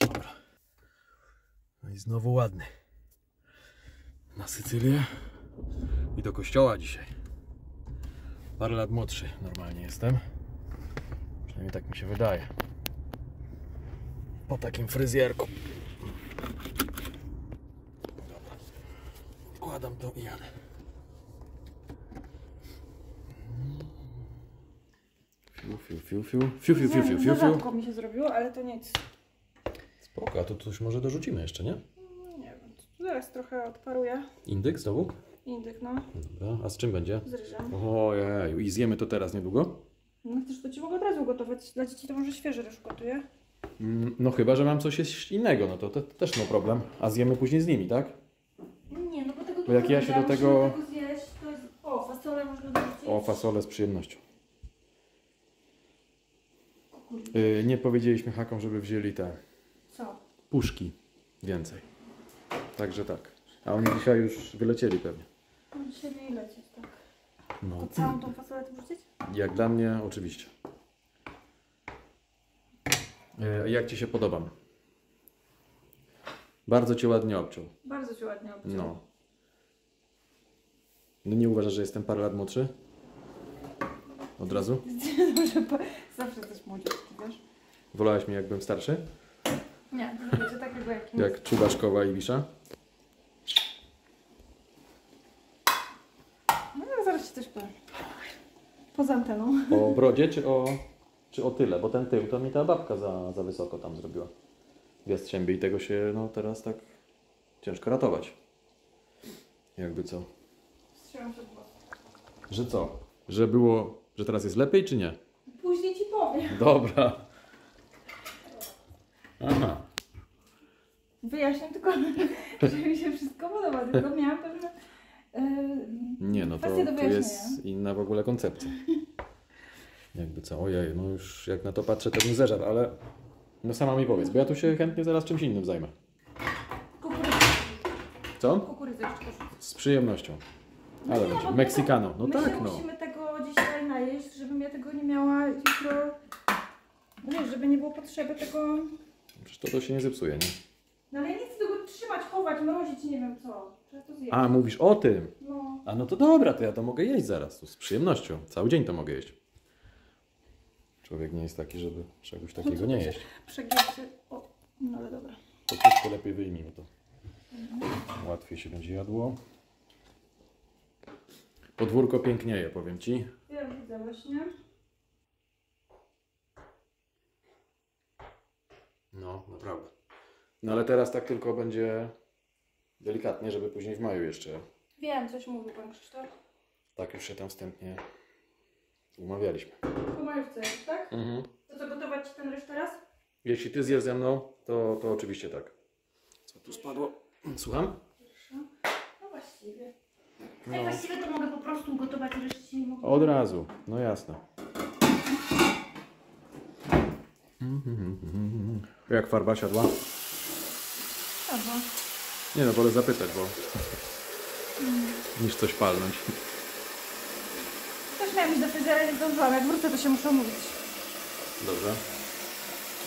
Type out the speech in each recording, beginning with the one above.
Dobra. No i znowu ładny. Na Sycylię i do kościoła dzisiaj. Parę lat młodszy normalnie jestem. Przynajmniej tak mi się wydaje. Po takim fryzjerku. Dobra. Kładam to i jadę. Fiu, fiu, fiu, fiu. Fiu, fiu, fiu, mi się zrobiło, ale to nic. Spoko, a to coś może dorzucimy jeszcze, nie? No nie wiem, zaraz trochę odparuję. Indyk znowu? Indyk, no, Dobra, a z czym będzie? z ryżem. Ojej, i zjemy to teraz niedługo? No chcesz, to ci mogę od razu gotować. Dla dzieci to może świeży ryż gotuję. Mm, No chyba, że mam coś innego, no to, to, to też no problem. A zjemy później z nimi, tak? Nie, no bo tego Bo jak ja się do tego- zjeść, to jest... O, fasolę można dorzucić. O, fasolę z przyjemnością. Yy, nie powiedzieliśmy hakom, żeby wzięli te Co? puszki więcej. Także tak. A oni dzisiaj już wylecieli pewnie. No dzisiaj nie lecieć, tak. No. To całą tą fasolę tu wrzucić? Jak dla mnie, oczywiście. Yy, jak Ci się podobam? Bardzo Cię ładnie obciął. Bardzo ci ładnie obciął. No. No nie uważasz, że jestem parę lat młodszy? Od razu? Dobrze, zawsze jesteś młodziutki, wiesz? Wolałeś mnie, jak byłem starszy? Nie, to będzie takiego jak... Jak Czubaszkowa i Wisza? No ja zaraz ci coś powiem. Poza anteną. O brodzie czy o, czy o tyle? Bo ten tył to mi ta babka za, za wysoko tam zrobiła. W Jastrzębie i tego się no teraz tak ciężko ratować. Jakby co? Że co? Że było, że teraz jest lepiej czy nie? Później ci powiem. Dobra. Aha. Wyjaśnię tylko, że mi się wszystko podoba, tylko miałam pewne... Yy, Nie, no to, do to wyjaśnienia. jest inna w ogóle koncepcja. Jakby co, ojej, no już jak na to patrzę, to nie zeżar, ale no sama mi powiedz, bo ja tu się chętnie zaraz czymś innym zajmę. kukurydzę. Co? Kukurydzę jeszcze porzucę. Z przyjemnością. Ale będzie. Mexicano. No tak, no. musimy tego dzisiaj najeść, żebym ja tego nie miała jutro... No wiesz, żeby nie było potrzeby tego... Przecież to, to się nie zepsuje, nie? No ale ja nie chcę tego trzymać, chować, mrozić, nie wiem co. Trzeba to zjeść. A, mówisz o tym. No. A no to dobra, to ja to mogę jeść zaraz. To z przyjemnością. Cały dzień to mogę jeść. Człowiek nie jest taki, żeby czegoś takiego nie jeść. Przegięcie. O, no ale dobra. To wszystko lepiej wyjmijmy to. Łatwiej się będzie jadło. Podwórko pięknieje, powiem Ci. Ja widzę właśnie. No, naprawdę. No ale teraz tak tylko będzie delikatnie, żeby później w maju jeszcze. Wiem, coś mówił pan Krzysztof. Tak już się tam wstępnie umawialiśmy. Po majówce już, tak? Mhm. To co, gotować ci ten ryż teraz? Jeśli Ty zjesz ze mną, to, to oczywiście tak. Co tu spadło? Słucham? No właściwie. No. Ej, właściwie to mogę po prostu gotować ryż ci nie mogę. Od razu, no jasne. Jak farba siadła? Dobra. Nie no, wolę zapytać, bo niż coś palnąć. Też miałam iść do fryzjera, nie zdążyłam. Jak wrócę, to się muszę umówić. Dobrze.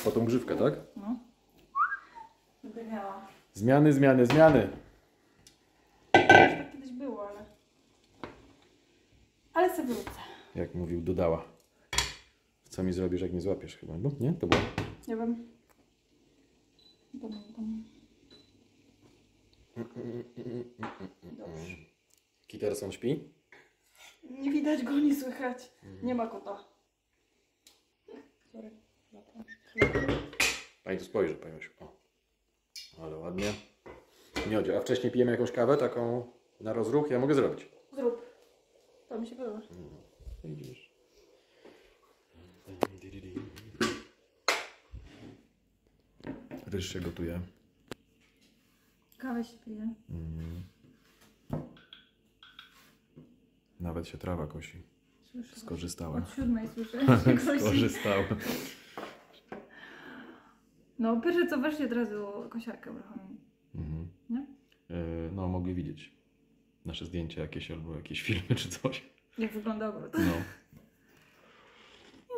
Po tą grzywkę, tak? No. Zmiany, zmiany, zmiany. Już tak kiedyś było, ale... Sobie wrócę. Jak mówił Dodała. Co mi zrobisz, jak nie złapiesz chyba, no? Nie? To było? Nie wiem. Pamiętam. Dobrze. Śpi? Nie widać go, nie słychać. Nie ma kota. Sorry. Pani tu spojrzy, Pani Osiu. O. Ale ładnie. Miodzie. A wcześniej pijemy jakąś kawę taką na rozruch? Ja mogę zrobić. Zrób. To mi się podoba. Widzisz. Ryż się gotuje. Kawę się pije. Nawet się trawa kosi. Słyszę. Skorzystałem. Od siódmej słyszę. jak ktoś- Skorzystałem. No, pierwsze co weszli od razu kosiarkę uruchomili. Mhm. Nie? E, No, mogli widzieć nasze zdjęcia jakieś albo jakieś filmy czy coś. Jak wygląda ogród. No.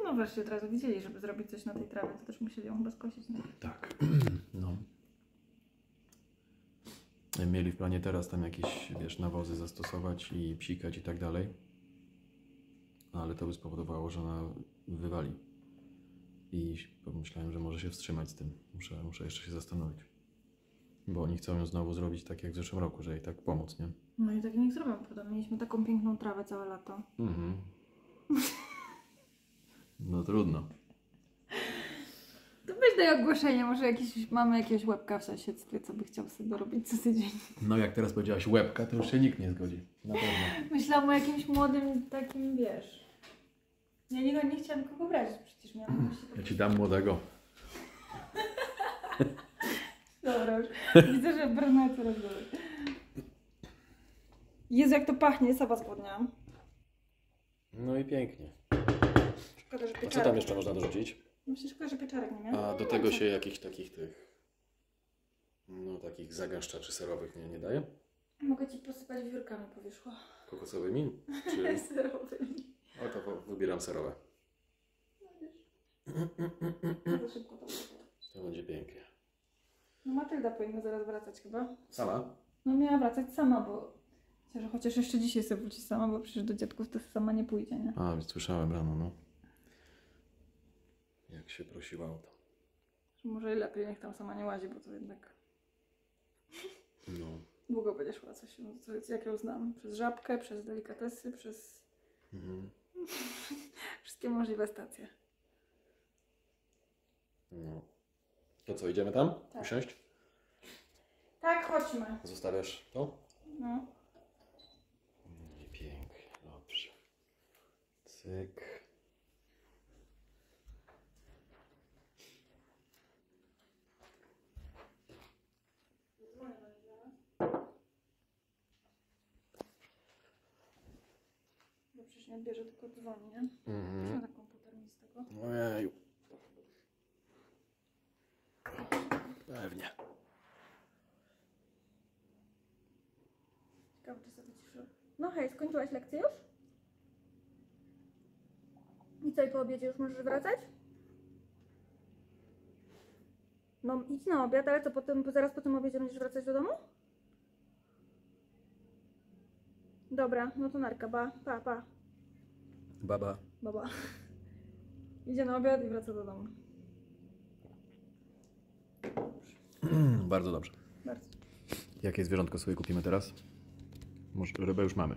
No, wreszcie od razu widzieli, żeby zrobić coś na tej trawie, to też musieli ją chyba skosić. Nie? Tak. No. Mieli w planie teraz tam jakieś, wiesz, nawozy zastosować i psikać i tak dalej. Ale to by spowodowało, że ona wywali. I pomyślałem, że może się wstrzymać z tym. Muszę, muszę jeszcze się zastanowić. Bo oni chcą ją znowu zrobić tak jak w zeszłym roku, że jej tak pomóc, nie? No i tak niech zrobią, prawda? Mieliśmy taką piękną trawę całe lato. Mhm. No trudno. To weź daj ogłoszenie, może jakiś, mamy jakiegoś łebka w sąsiedztwie, co by chciał sobie dorobić co tydzień. No jak teraz powiedziałaś łebka, to już się nikt nie zgodzi. Na pewno. Myślałam o jakimś młodym takim, wiesz... Ja nie, nie chciałam kogo brać, przecież miałam gości Ja ci dam młodego. Dobra, już widzę, że brnę coraz dalej. Jezu, jak to pachnie, sama spłodniałam. No i pięknie. Szkoda, że A pieczarek. co tam jeszcze można dorzucić? Myślę, szkoda, że pieczarek nie miałem. A do tego się jakichś takich tych, no takich zagęszczaczy serowych nie, nie daje? Mogę ci posypać wiórkami po wierzchu. Kokosowymi? Czy... Serowymi. O to po- wybieram serowe. Szybko to było. To będzie pięknie. No Matylda powinna zaraz wracać chyba. Sama? No miała wracać sama, bo... Myślę, że chociaż jeszcze dzisiaj sobie wróci sama, bo przecież do dziadków to sama nie pójdzie, nie? A, słyszałem rano, no. Jak się prosiła o to. Że Może i lepiej niech tam sama nie łazi, bo to jednak No. długo będzie szła coś, no, jak ją znam. Przez żabkę, przez delikatesy, przez Mhm. wszystkie możliwe stacje. no. To co, idziemy tam? Tak. Usiąść? Tak, chodźmy. Zostawiasz to? No. No i pięknie, dobrze. Cyk. Bo przecież nie odbierze, tylko dzwoni, nie? Mhm. Mhm. na komputer mi z tego. Ojeju. Pewnie. Ciekawe, czy sobie ciszy. No hej, skończyłaś lekcję już? I co, i po obiedzie już możesz wracać? No idź na obiad, ale co, potem, zaraz po tym obiedzie będziesz wracać do domu? Dobra, no to narka, ba, pa, pa, Baba. baba. Idzie na obiad i wraca do domu. Bardzo dobrze. Bardzo. Jakie zwierzątko sobie kupimy teraz? Może rybę już mamy.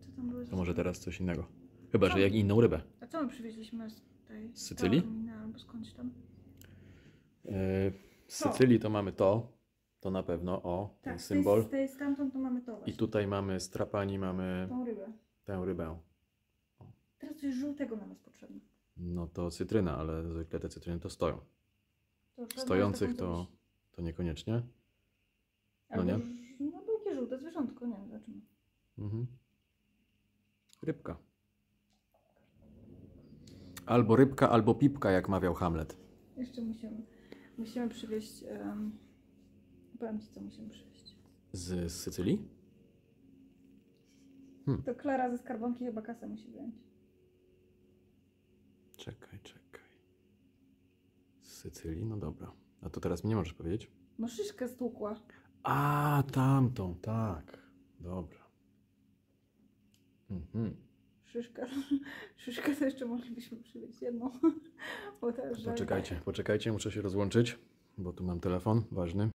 Co tam było? To może teraz coś innego. Chyba, że jak inną rybę. A co my przywieźliśmy z tej... Z Sycylii? Albo skądś tam. Yy, z Sycylii to mamy to. To na pewno. O, ten Tak, z symbol. z tej stamtąd to mamy to I właśnie. tutaj mamy z trapani, mamy Tą rybę. tę rybę. Teraz coś żółtego nam jest potrzebne. No to cytryna, ale zwykle te cytryny to stoją. To Stojących taką to, coś. To niekoniecznie. no Albo nie? No bo jakie żółte zwierzątko, nie wiem zobaczymy. Mhm. Rybka. Albo rybka, albo pipka, jak mawiał Hamlet. Jeszcze musimy, musimy przywieźć, um, powiem Ci co musimy przywieźć. Z, z Sycylii? To Klara ze skarbonki chyba kasę musi wziąć. Czekaj, czekaj. Sycylii? No dobra. A to teraz mi nie możesz powiedzieć? No szyszkę stłukła. A, tamtą, tak. Dobra. Mhm. Szyszkę, szyszkę to jeszcze moglibyśmy przywieźć jedną. Bo też. Poczekajcie, poczekajcie, muszę się rozłączyć, bo tu mam telefon ważny.